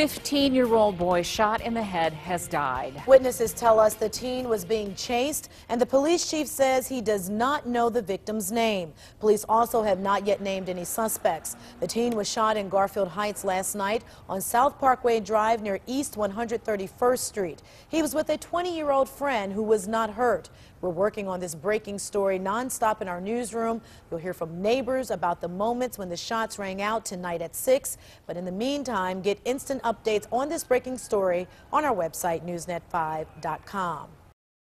15-year-old boy shot in the head has died. Witnesses tell us the teen was being chased, and the police chief says he does not know the victim's name. Police also have not yet named any suspects. The teen was shot in Garfield Heights last night on South Parkway Drive near East 131st Street. He was with a 20-year-old friend who was not hurt. We're working on this breaking story nonstop in our newsroom. You'll hear from neighbors about the moments when the shots rang out tonight at 6. But in the meantime, get instant updates on this breaking story on our website, newsnet5.com.